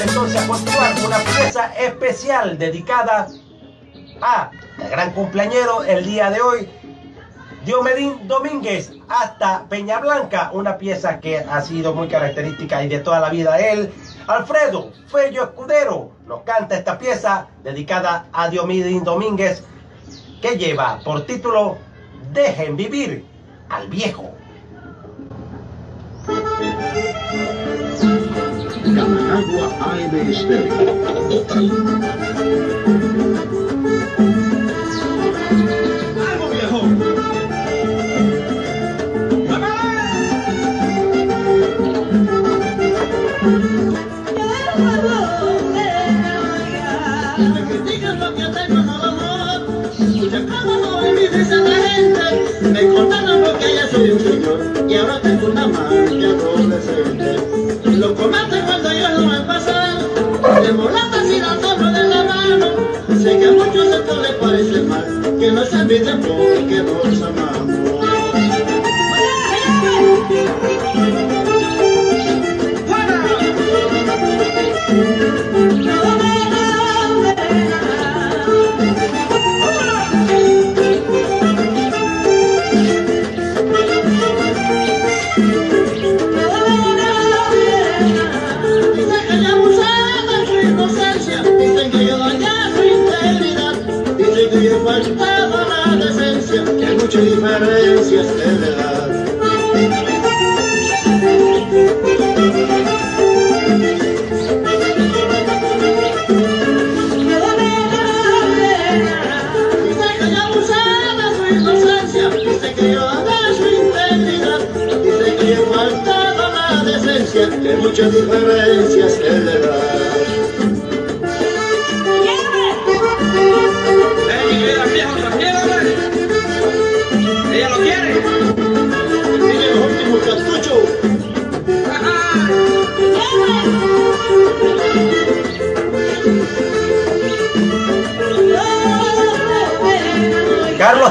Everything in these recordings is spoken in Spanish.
Entonces a continuar con una pieza especial dedicada a el gran cumpleañero el día de hoy, Diomedín Domínguez, hasta Peña Blanca, una pieza que ha sido muy característica y de toda la vida de él. Alfredo Fello Escudero nos canta esta pieza dedicada a Diomedín Domínguez, que lleva por título Dejen vivir al viejo. Dice la gente. Me contaron lo que ya soy un señor. Y ahora tengo una Que no se envidien porque nos amamos. Dicen que muchas diferencias de edad. Dicen que yo abusaba de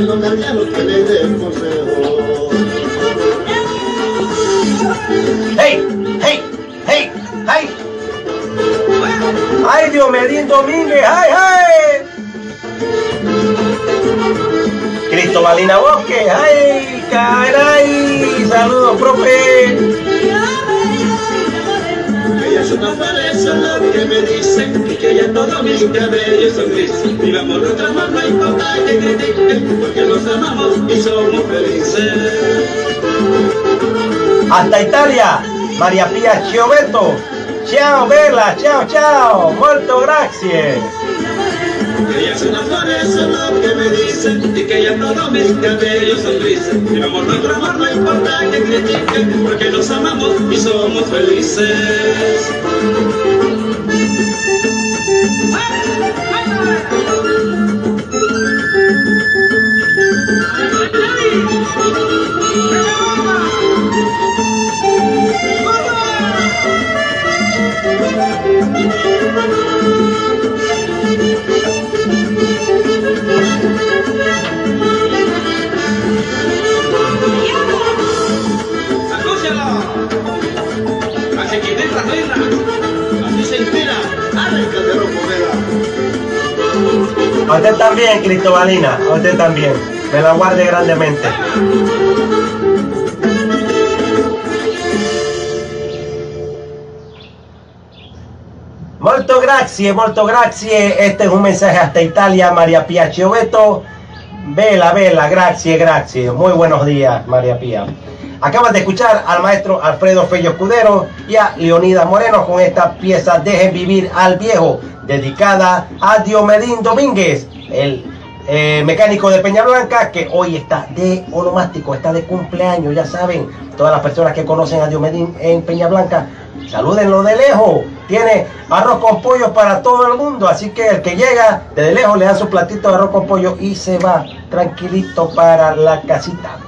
donde el diablo que le dé el consejo. ¡Hey! ¡Hey! ¡Hey! ¡Hey! ¡Ay, Diomedín Domínguez! ¡Ay, ay! Cristobalina Bosque, ¡ay, caray! ¡Saludos, profe! Ella todo mis cabellos son grises. Vivamos nuestro amor, no importa que critiquen, porque nos amamos y somos felices. Hasta Italia, María Pia Chiovetto. Ciao, Bella, ciao, ciao. Molto grazie. Ella es una pareja lo que me dicen y que ella todo mis cabellos son grises. Vivamos nuestro amor, no importa que critiquen, porque nos amamos y somos felices. Escúchalo. A chiquititas lindas. A usted también, Cristobalina. A usted también. Me la guarde grandemente. Molto grazie, molto grazie. Este es un mensaje hasta Italia, María Pia Chiovetto. Vela, vela, grazie, grazie. Muy buenos días, María Pía. Acabas de escuchar al maestro Alfredo Fello Escudero y a Leonida Moreno con esta pieza Dejen vivir al viejo, dedicada a Diomedín Domínguez, el eh, mecánico de Peña Blanca, que hoy está de onomástico, está de cumpleaños, ya saben, todas las personas que conocen a Diomedín en Peña Blanca, salúdenlo de lejos. Tiene arroz con pollo para todo el mundo, así que el que llega desde lejos le da su platito de arroz con pollo y se va tranquilito para la casita.